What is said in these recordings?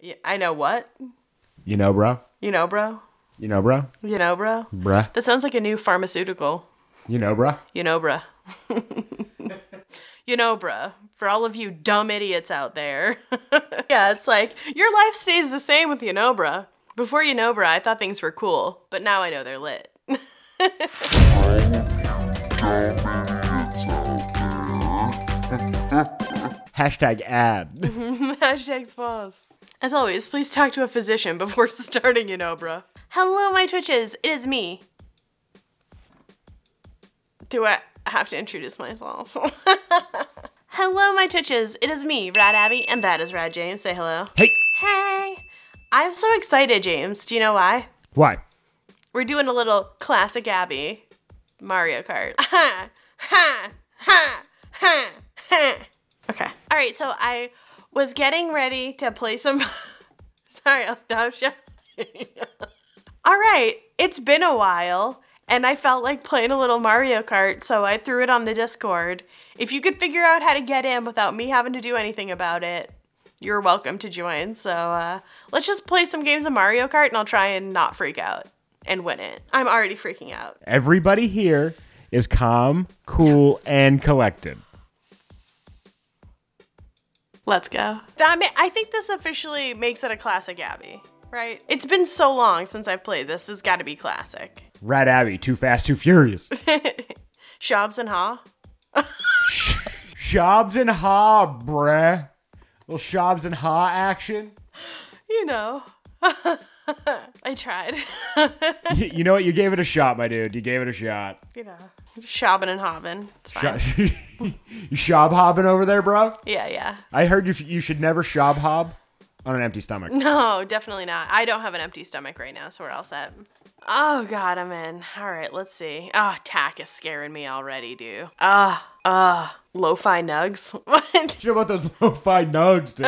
Yeah, I know what. You know, bro. You know, bro. You know, bro. You know, bro. Bruh. That sounds like a new pharmaceutical. You know, bro. You know, bruh. you know, bruh. For all of you dumb idiots out there. yeah, it's like your life stays the same with you know, bruh. Before you know, bruh, I thought things were cool, but now I know they're lit. Hashtag ad. Hashtag spas. As always, please talk to a physician before starting, an know, bruh. Hello, my Twitches. It is me. Do I have to introduce myself? hello, my Twitches. It is me, Rad Abbey, and that is Rad James. Say hello. hey. Hey. I'm so excited, James. Do you know why? Why? We're doing a little classic Abbey Mario Kart. Ha, ha, ha, ha, ha. Okay. All right, so I was getting ready to play some. Sorry, I'll stop shouting. All right, it's been a while, and I felt like playing a little Mario Kart, so I threw it on the Discord. If you could figure out how to get in without me having to do anything about it, you're welcome to join. So uh, let's just play some games of Mario Kart, and I'll try and not freak out and win it. I'm already freaking out. Everybody here is calm, cool, and collected. Let's go. I mean, I think this officially makes it a classic Abbey, right? It's been so long since I've played this. It's got to be classic. Rad Abbey, too fast, too furious. Shobs and Ha. Shobs and Ha, bruh. Little Shobs and Ha action. You know. I tried. You know what? You gave it a shot, my dude. You gave it a shot. you know, shobbing and hobbing. It's fine. You shob hobbing over there, bro? yeah, yeah. I heard you, you should never shob hob on an empty stomach. No, definitely not. I don't have an empty stomach right now, so we're all set. Oh god, I'm in. All right, let's see. Ah, tack is scaring me already, dude. Ah, ah, lo-fi nugs. What? You know about those lo-fi nugs, dude?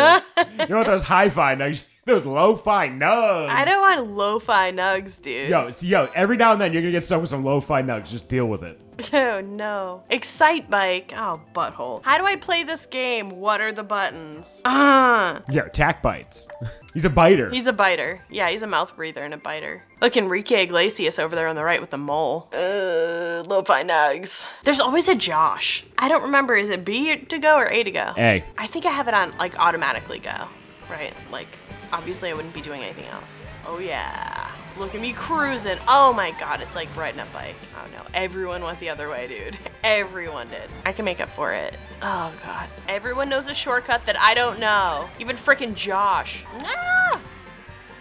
you know about those hi-fi nugs? Those lo-fi nugs. I don't want lo-fi nugs, dude. Yo, see, yo, every now and then you're gonna get stuck with some lo-fi nugs. Just deal with it. Oh no. Excitebike. Oh, butthole. How do I play this game? What are the buttons? Ah. Yeah, tack bites. He's a biter. He's a biter. Yeah, he's a mouth breather and a biter. Look, Enrique Iglesias over there on the right with the mole. Uh, lo-fi nugs. There's always a Josh. I don't remember. Is it B to go or A to go? A. I think I have it on like automatically go. Right? Like, obviously I wouldn't be doing anything else. Oh yeah. Look at me cruising. Oh my god, it's like riding a bike. Oh no. Everyone went the other way, dude. Everyone did. I can make up for it. Oh god. Everyone knows a shortcut that I don't know. Even frickin' Josh. Ah!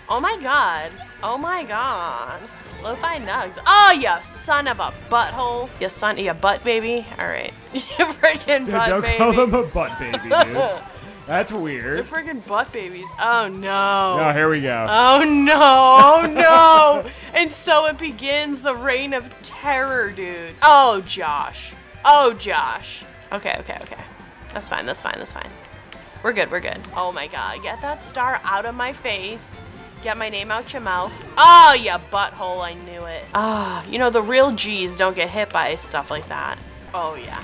Oh my god. Oh my god. Lo-fi nugs. Oh, you son of a butthole. You son, you butt baby. All right. you freaking Dude, butt don't baby. call him a butt baby, dude. That's weird. They're freaking butt babies. Oh no. Oh, here we go. Oh no, oh no! and so it begins the reign of terror, dude. Oh, Josh. Oh, Josh. Okay, okay, okay. That's fine, that's fine, that's fine. We're good, we're good. Oh my god, get that star out of my face. Get my name out your mouth. Oh, you butthole, I knew it. Ah, you know, the real G's don't get hit by stuff like that. Oh, yeah.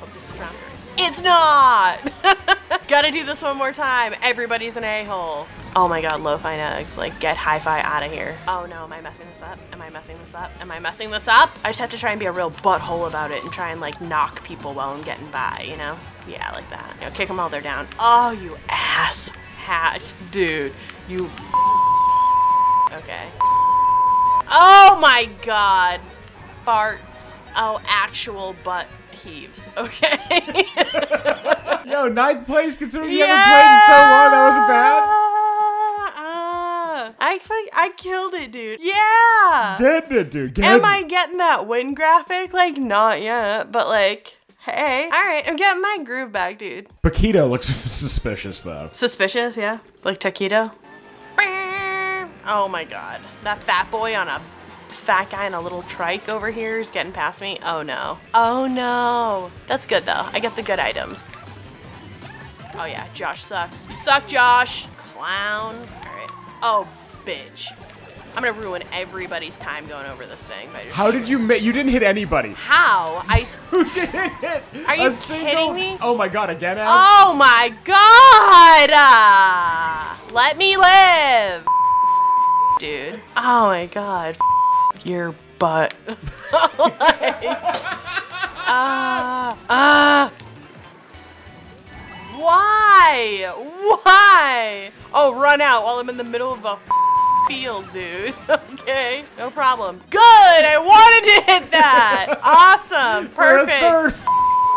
Hope this is round three. It's not! Gotta do this one more time. Everybody's an a-hole. Oh my god, lo-fi nugs. Like, get hi-fi out of here. Oh no, am I messing this up? Am I messing this up? Am I messing this up? I just have to try and be a real butthole about it and try and, like, knock people while I'm getting by, you know? Yeah, like that. You know, kick them while they're down. Oh, you ass hat. Dude, you... Okay. Oh my god. Farts. Oh, actual butt heaves. Okay. Yo, ninth place considering you haven't played in so long. That wasn't bad. Ah, I I killed it, dude. Yeah. Did it, dude? Get Am it. I getting that win graphic? Like, not yet, but like, hey. All right, I'm getting my groove back, dude. Paquito looks suspicious though. Suspicious, yeah? Like taquito? Oh my god. That fat boy on a fat guy in a little trike over here is getting past me. Oh no. Oh no. That's good though. I get the good items. Oh yeah, Josh sucks. You suck, Josh. Clown. Alright. Oh, bitch. I'm gonna ruin everybody's time going over this thing. by just How did you make? You didn't hit anybody. How? I. Who didn't hit? Are you single- kidding me? Oh my god! Again, Adam? Oh my god! Ah! Let me live! Dude. Oh my god. Your butt. Ah. Ah. Why? Why? Oh, run out while I'm in the middle of a field, dude. Okay, no problem. Good! I wanted to hit that! Awesome! Perfect!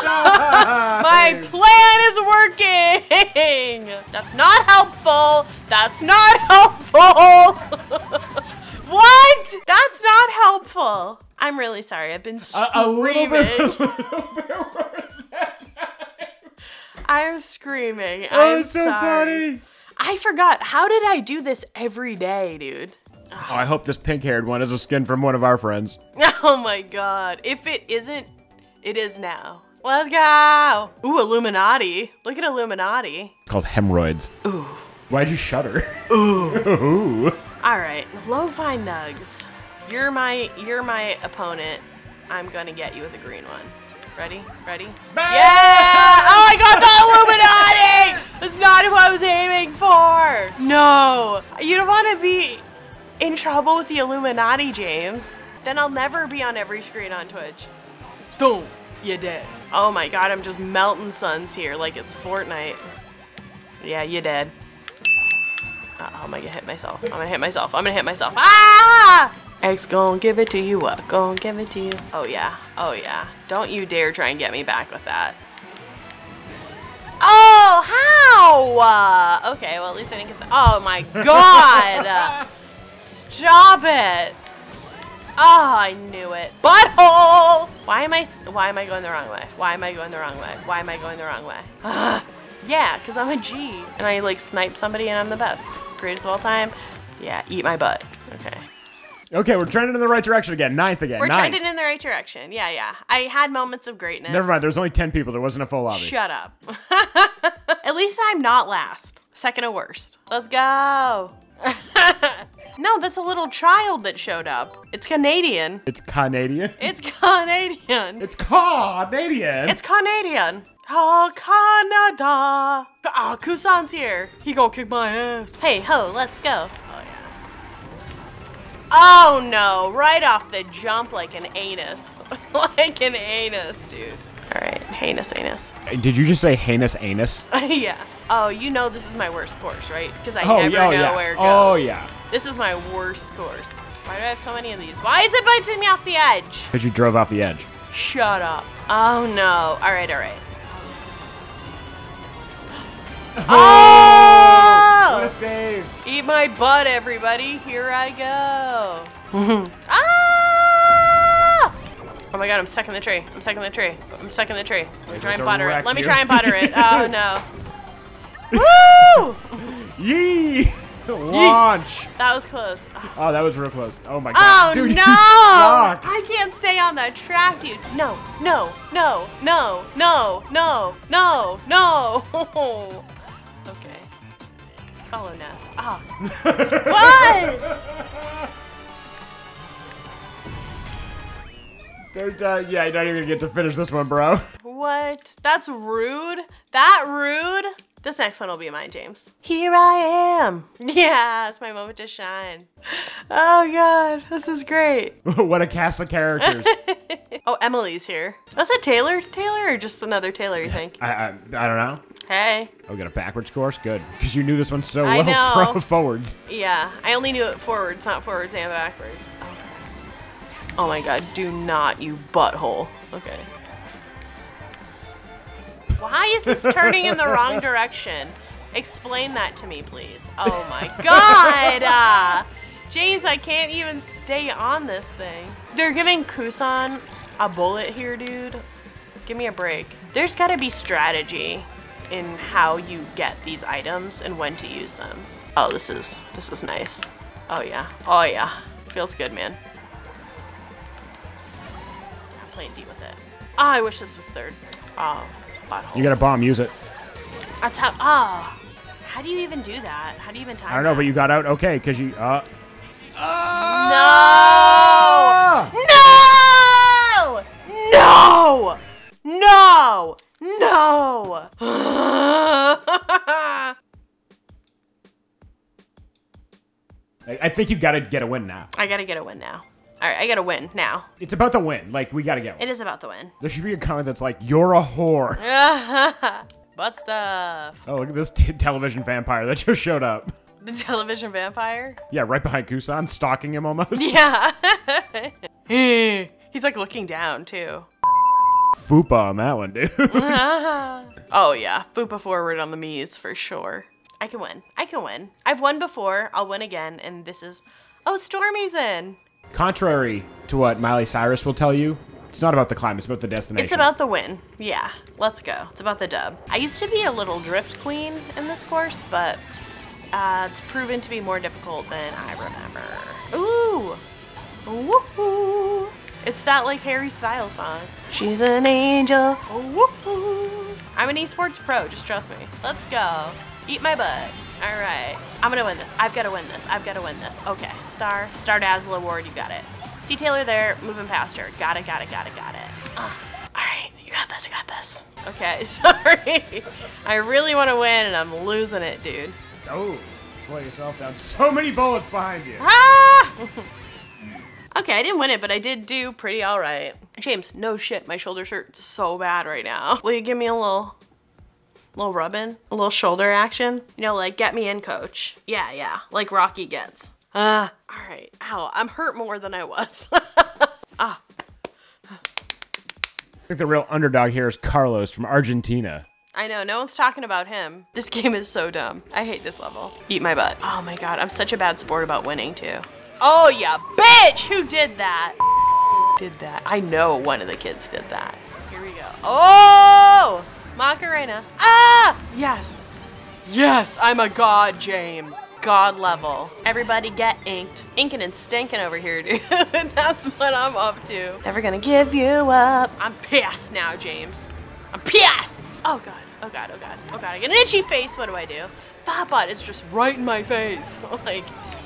My plan is working! That's not helpful! That's not helpful! What? That's not helpful! I'm really sorry. I've been a, screaming. a little bit, a little bit worse that time. I'm screaming. Oh, I'm it's so sorry. funny. I forgot. How did I do this every day, dude? Oh, I hope this pink-haired one is a skin from one of our friends. Oh my god. If it isn't, it is now. Let's go. Ooh, Illuminati. Look at Illuminati. Called hemorrhoids. Ooh. Why'd you shudder? All right, Lo-Fi Nugs. You're my you're my opponent. I'm gonna get you with a green one. Ready? Ready? Bang! Yeah! Oh, I got the Illuminati! That's not who I was aiming for. No, you don't want to be in trouble with the Illuminati, James. Then I'll never be on every screen on Twitch. Don't. You dead. Oh my god, I'm just melting suns here like it's Fortnite. Yeah, you dead. Uh-oh, I'm gonna hit myself. I'm gonna hit myself. I'm gonna hit myself. Ah! X gon' give it to you. What? Gon' give it to you. Oh yeah. Oh yeah. Don't you dare try and get me back with that. Oh, how? Uh, okay, well at least I didn't get the. Oh my god! Stop it! Oh, I knew it. Butthole! Why am I- Why am I going the wrong way? Why am I going the wrong way? Why am I going the wrong way? Ah, yeah, cause I'm a G and I like snipe somebody and I'm the best, greatest of all time. Yeah, eat my butt. Okay. Okay, we're trending in the right direction again. Ninth again. We're Ninth. trending in the right direction. Yeah, yeah. I had moments of greatness. Never mind. There's only ten people. There wasn't a full lobby. Shut up. At least I'm not last. Second to worst. Let's go. no, that's a little child that showed up. It's Canadian. It's Canadian. It's Canadian. It's Canadian. It's Canadian. Oh, Canada. Oh, Kusan's here. He gonna kick my ass. Hey, ho, let's go. Oh, yeah. Oh, no. Right off the jump like an anus. like an anus, dude. All right, heinous anus. Did you just say heinous anus? yeah. Oh, you know this is my worst course, right? Because I Oh, never oh, know yeah. where it oh, goes. Oh, yeah. This is my worst course. Why do I have so many of these? Why is it biting me off the edge? Because you drove off the edge. Shut up. Oh no. All right, all right. Oh! What a save. Eat my butt, everybody. Here I go. ah! Oh my god, I'm stuck in the tree. I'm stuck in the tree. I'm stuck in the tree. Let me try and butter it. Let me you. try and butter it. Oh no. Woo! Yee! Launch. That was close. Oh, that was real close. Oh my Oh god. Dude, no! I can't stay on the track, dude. No, no, no, no, no, no, no, no. Okay. Follow Ness. Ah. what? They're, uh, yeah, you're not even gonna get to finish this one, bro. What? That's rude. That rude. This next one will be mine, James. Here I am. Yeah, it's my moment to shine. Oh god, this is great. what a cast of characters. Oh, Emily's here. Was it Taylor? Taylor or just another Taylor, you think? I, I, I don't know. Hey. Oh, we got a backwards course? Good. Because you knew this one so I well know. from forwards. Yeah, I only knew it forwards, not forwards and backwards. Oh. oh my god, do not, you butthole. Okay. Why is this turning in the wrong direction? Explain that to me, please. Oh my god! Uh, James, I can't even stay on this thing. They're giving Kusan a bullet here, dude. Give me a break. There's gotta be strategy in how you get these items and when to use them. Oh, this is this is nice. Oh yeah. Oh yeah. Feels good, man. I'm playing D with it. Oh, I wish this was third. Oh, butthole. You got a bomb, use it. That's how. Oh, how do you even do that? How do you even time? I don't know, that? but you got out okay, because you, uh. No! Ah! No! No! No! No! I, think you gotta get a win now. I gotta get a win now. All right, I gotta win now. It's about the win. Like we gotta get one. It is about the win. There should be a comment that's like, "You're a whore." Butt stuff. Oh, look at this t- television vampire that just showed up. The television vampire. Yeah, right behind Kusan, stalking him almost. Yeah. He's like looking down too. Fupa on that one, dude. Oh yeah, Fupa forward on the Mies for sure. I can win. I can win. I've won before. I'll win again. And this is, oh, Stormy's in. Contrary to what Miley Cyrus will tell you, it's not about the climb, it's about the destination. It's about the win. Yeah, let's go. It's about the dub. I used to be a little drift queen in this course, but uh, it's proven to be more difficult than I remember. Ooh, woohoo! It's that like Harry Styles song. She's an angel. Woohoo! I'm an esports pro. Just trust me. Let's go. Eat my butt. All right. I'm gonna win this. I've got to win this. I've got to win this. Okay. Star Star Dazzle Award. You got it. See Taylor there, moving past her. Got it. Got it. Got it. Got it. Uh, all right. You got this. You got this. Okay. Sorry. I really want to win, and I'm losing it, dude. Oh, slow yourself down. So many bullets behind you. Ah! okay, I didn't win it, but I did do pretty all right. James, no shit, my shoulders hurt so bad right now. Will you give me a little, little rubbing, a little shoulder action? You know, like get me in, coach. Yeah, yeah, like Rocky gets. Ah, all right. Ow, I'm hurt more than I was. ah, I think the real underdog here is Carlos from Argentina. I know, no one's talking about him. This game is so dumb. I hate this level. Eat my butt. Oh my god, I'm such a bad sport about winning too. Oh yeah, bitch! Who did that? Did that. I know one of the kids did that. Here we go. Oh! Macarena. Ah! Yes. Yes, I'm a god, James. God level. Everybody get inked. Inking and stinking over here, dude. That's what I'm up to. Never gonna give you up. I'm pissed now, James. I'm pissed. Oh god. Oh god. Oh god. Oh god. I get an itchy face. What do I do? That butt is just right in my face. like,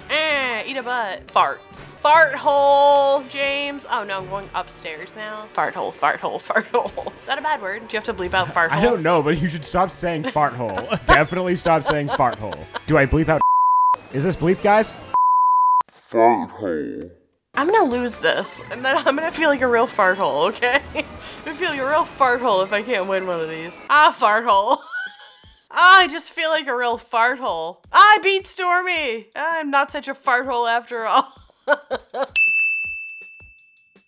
eh, eat a butt. Farts. Fart hole, James. Oh no, I'm going upstairs now. Fart hole, fart hole, fart hole. Is that a bad word? Do you have to bleep out fart hole? I don't know, but you should stop saying fart hole. Definitely stop saying fart hole. Do I bleep out? Is this bleep, guys? Fart hole. I'm gonna lose this, and then I'm gonna feel like a real fart hole, okay? I'm gonna feel like a real fart hole if I can't win one of these. Ah, fart hole. Ah, I just feel like a real fart hole. Ah, I beat Stormy. Ah, I'm not such a fart hole after all. all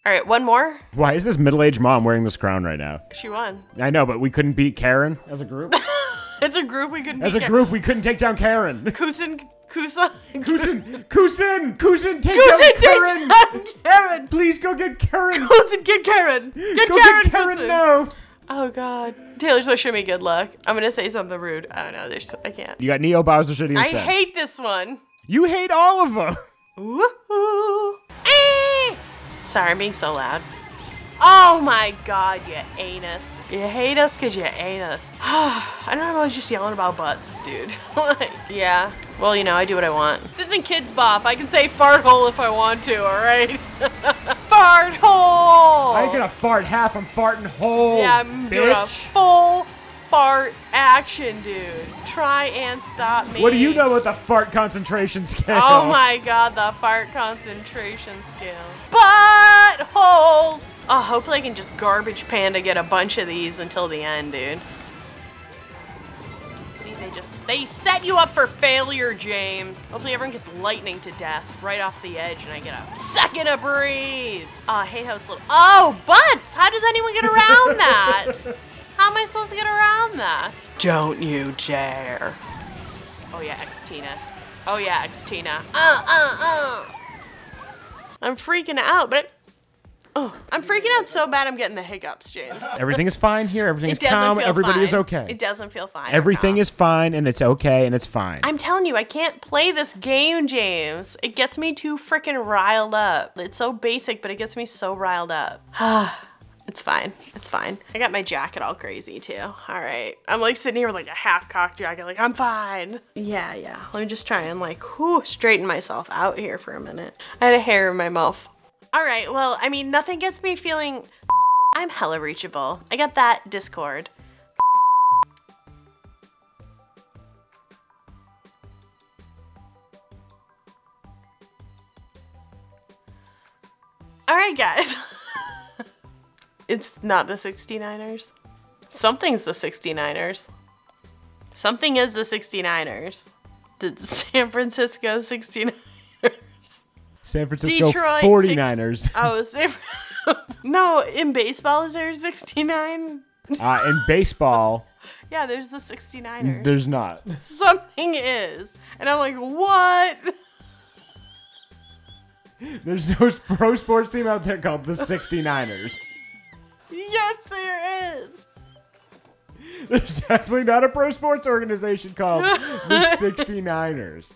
right, one more. Why is this middle-aged mom wearing this crown right now? She won. I know, but we couldn't beat Karen as a group. It's a group we couldn't As a group, we couldn't take down Karen. Kusin, Kusa, Kusin, Kusin, Kusin, take Kusin, down take Karen. down Karen. Please go get Karen. Kusin, get Karen. Get go Karen, get Karen Kusin. now. Oh God, Taylor's wishing me good luck. I'm gonna say something rude. I don't know. There's, I can't. You got Neo Bowser City I hate this one. you hate all of them. Woohoo! Eh. Sorry, I'm being so loud. Oh my god, you anus. You hate us because you anus. I don't know, I'm always just yelling about butts, dude. like, yeah. Well, you know, I do what I want. This isn't Kidz Bop. I can say fart hole if I want to, alright? fart hole! I ain't gonna fart half. I'm farting whole. Yeah, I'm doing a bitch. full fart action, dude. Try and stop me. What do you know about the fart concentration scale? Oh my god, the fart concentration scale. Buttholes! Oh, hopefully I can just garbage panda get a bunch of these until the end, dude. See, they just, they set you up for failure, James. Hopefully everyone gets lightning to death right off the edge and I get a second to breathe. Oh, I hate how it's little, oh, butts! How does anyone get around that? How am I supposed to get around that? Don't you dare. Oh yeah, X Tina. Oh yeah, X Tina. Uh, uh, uh. I'm freaking out, but oh, I'm freaking out so bad I'm getting the hiccups, James. Everything is fine here. Everything is calm. feel Everybody is okay. It doesn't feel fine. Everything is fine and it's okay and it's fine. I'm telling you, I can't play this game, James. It gets me too freaking riled up. It's so basic, but it gets me so riled up. It's fine. It's fine. I got my jacket all crazy too. All right. I'm like sitting here with like a half cocked jacket. Like I'm fine. Yeah, yeah. Let me just try and like whoo, straighten myself out here for a minute. I had a hair in my mouth. All right. Well, I mean, nothing gets me feeling. I'm hella reachable. I got that Discord. All right, guys. it's not the 69ers. Something's the 69ers. Something is the 69ers. The San Francisco 69ers. San Francisco Detroit 49ers. Oh, San No, in baseball, is there 69? uh, in baseball, Yeah, there's the 69ers. there's not. Something is. And I'm like, what? There's no pro sports team out there called the 69ers. Yes, there is. There's definitely not a pro sports organization called the 69ers.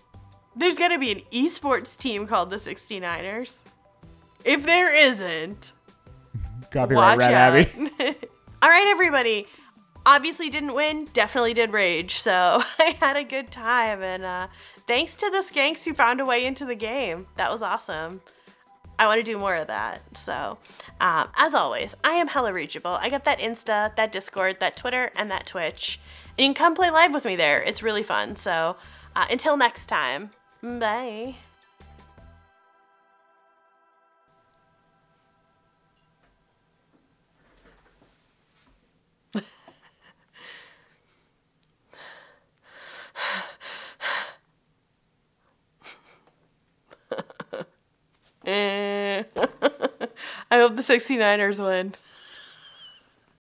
There's got to be an esports team called the 69ers. If there isn't, Copyright out. Abbey. All right, everybody. Obviously didn't win, definitely did rage. So I had a good time. And uh, thanks to the skanks who found a way into the game. That was awesome. I want to do more of that. So, um, as always, I am hella reachable. I got that Insta, that Discord, that Twitter, and that Twitch. And you can come play live with me there. It's really fun. So, uh, until next time, bye. Eh. I hope the 69ers win.